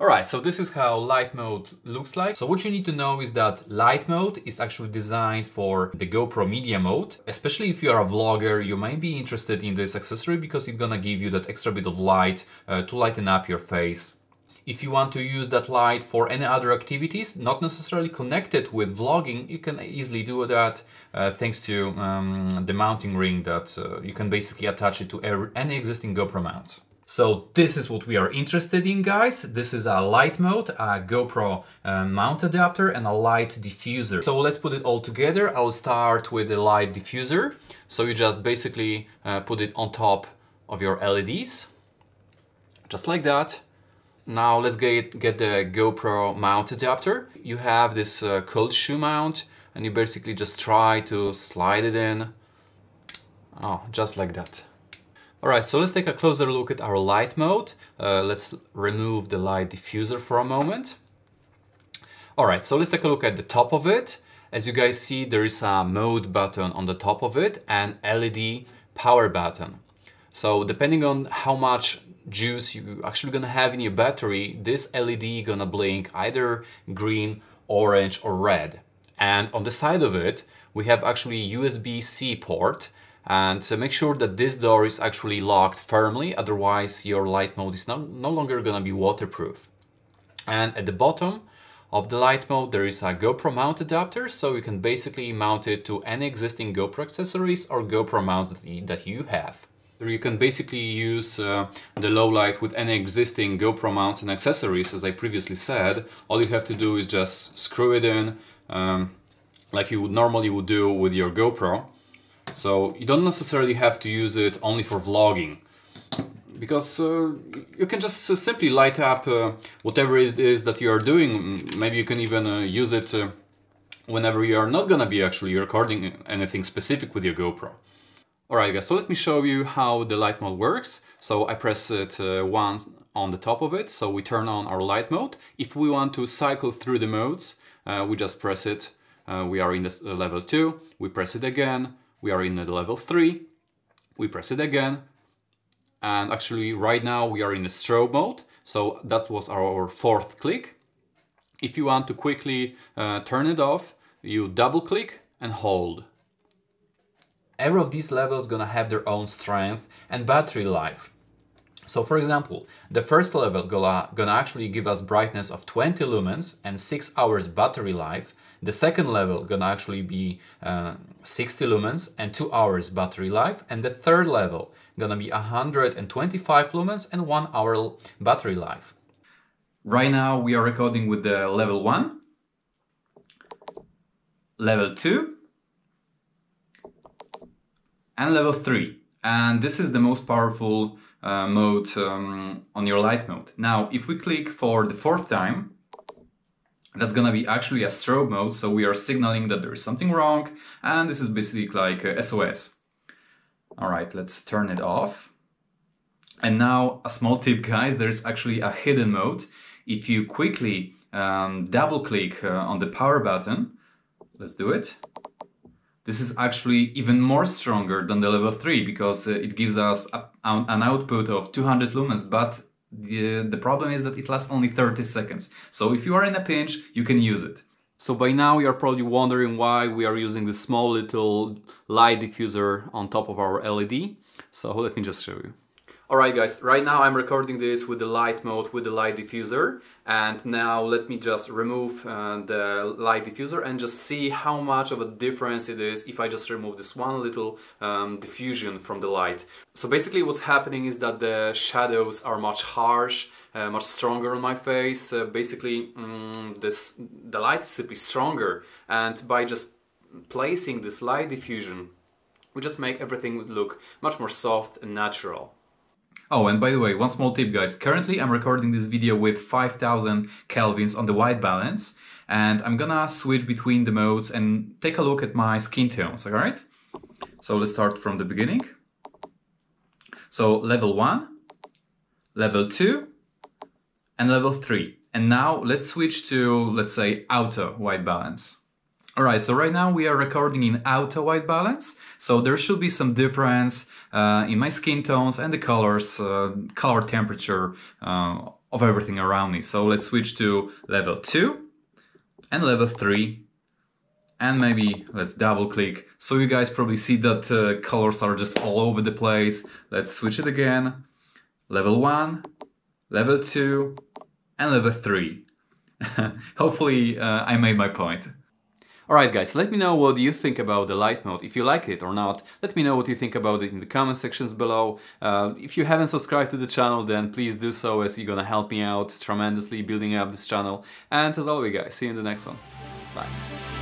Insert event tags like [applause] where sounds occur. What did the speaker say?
Alright, so this is how Light Mod looks like. So what you need to know is that Light Mod is actually designed for the GoPro Media Mod. Especially if you are a vlogger, you might be interested in this accessory because it's gonna give you that extra bit of light uh, to lighten up your face. If you want to use that light for any other activities, not necessarily connected with vlogging, you can easily do that uh, thanks to um, the mounting ring that uh, you can basically attach it to any existing GoPro mounts. So this is what we are interested in guys. This is a Light Mod, a GoPro uh, mount adapter and a light diffuser. So let's put it all together. I'll start with the light diffuser. So you just basically uh, put it on top of your LEDs, just like that. Now let's get, get the GoPro mount adapter. You have this uh, cold shoe mount and you basically just try to slide it in. Oh, just like that. Alright, so let's take a closer look at our Light Mod. Uh, let's remove the light diffuser for a moment. Alright, so let's take a look at the top of it. As you guys see, there is a mode button on the top of it and LED power button. So depending on how much juice you actually gonna have in your battery, this LED gonna blink either green, orange or red. And on the side of it, we have actually USB-C port and to make sure that this door is actually locked firmly, otherwise your Light Mod is no, no longer gonna be waterproof. And at the bottom of the Light Mod there is a GoPro mount adapter, so you can basically mount it to any existing GoPro accessories or GoPro mounts that you have. So you can basically use uh, the low light with any existing GoPro mounts and accessories, as I previously said. All you have to do is just screw it in, um, like you would normally would do with your GoPro. So you don't necessarily have to use it only for vlogging because uh, you can just uh, simply light up uh, whatever it is that you are doing. Maybe you can even uh, use it uh, whenever you are not gonna be actually recording anything specific with your GoPro. Alright guys, so let me show you how the Light Mod works. So I press it uh, once on the top of it, so we turn on our Light Mod. If we want to cycle through the modes, we just press it. we are in the level 2, we press it again, we are in the level 3, we press it again, and actually right now we are in the strobe mode, so that was our fourth click. If you want to quickly uh, turn it off, you double click and hold. Every of these levels gonna have their own strength and battery life. So for example, the first level gonna, gonna actually give us brightness of 20 lumens and 6 hours battery life. The second level gonna actually be uh, 60 lumens and 2 hours battery life. And the third level gonna be 125 lumens and 1 hour battery life. Right now we are recording with the level 1, level 2 and level 3. And this is the most powerful uh, mode um, on your Light Mod. Now, if we click for the fourth time, that's gonna be actually a strobe mode, so we are signaling that there is something wrong, and this is basically like SOS. All right, let's turn it off. And now a small tip guys, there's actually a hidden mode. If you quickly um, double click uh, on the power button, let's do it. This is actually even more stronger than the level 3 because uh, it gives us a, an output of 200 lumens, but the, the problem is that it lasts only 30 seconds. So if you are in a pinch, you can use it. So by now you're probably wondering why we are using this small little light diffuser on top of our LED. So let me just show you. Alright guys, right now I'm recording this with the Light Mod with the light diffuser and now let me just remove uh, the light diffuser and just see how much of a difference it is if I just remove this one little um, diffusion from the light. So basically what's happening is that the shadows are much harsh, uh, much stronger on my face, uh, basically mm, this, the light is simply stronger and by just placing this light diffusion we just make everything look much more soft and natural. Oh, and by the way, one small tip guys. Currently I'm recording this video with 5000 kelvins on the white balance and I'm gonna switch between the modes and take a look at my skin tones, alright? So let's start from the beginning. So level 1, level 2 and level 3. And now let's switch to, let's say, auto white balance. Alright, so right now we are recording in auto white balance, so there should be some difference uh, in my skin tones and the colors, uh, color temperature uh, of everything around me. So let's switch to level 2 and level 3 and maybe let's double click. So you guys probably see that uh, colors are just all over the place. Let's switch it again. Level 1 level 2 and level 3 [laughs] hopefully uh, I made my point Alright guys, let me know what you think about the Light Mod, if you like it or not. Let me know what you think about it in the comment sections below. Uh, if you haven't subscribed to the channel then please do so as you're gonna help me out tremendously building up this channel. And as always guys, see you in the next one. Bye.